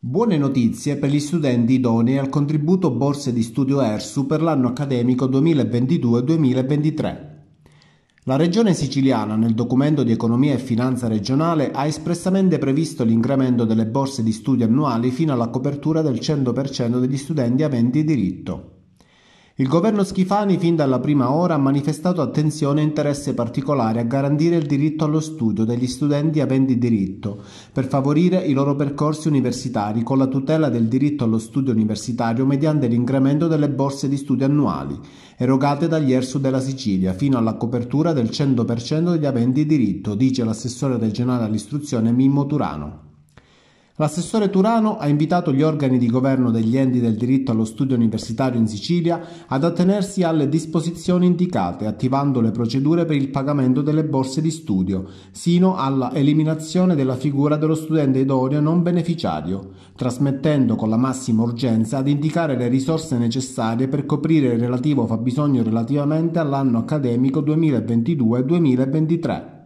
Buone notizie per gli studenti idonei al contributo borse di studio ERSU per l'anno accademico 2022-2023. La Regione siciliana nel documento di economia e finanza regionale ha espressamente previsto l'incremento delle borse di studio annuali fino alla copertura del 100% degli studenti aventi diritto. Il governo Schifani fin dalla prima ora ha manifestato attenzione e interesse particolare a garantire il diritto allo studio degli studenti aventi diritto, per favorire i loro percorsi universitari con la tutela del diritto allo studio universitario mediante l'incremento delle borse di studio annuali, erogate dagli ERSU della Sicilia, fino alla copertura del 100% degli aventi diritto, dice l'assessore regionale all'istruzione Mimmo Turano. L'assessore Turano ha invitato gli organi di governo degli enti del diritto allo studio universitario in Sicilia ad attenersi alle disposizioni indicate, attivando le procedure per il pagamento delle borse di studio, sino alla eliminazione della figura dello studente idoneo non beneficiario, trasmettendo con la massima urgenza ad indicare le risorse necessarie per coprire il relativo fabbisogno relativamente all'anno accademico 2022-2023.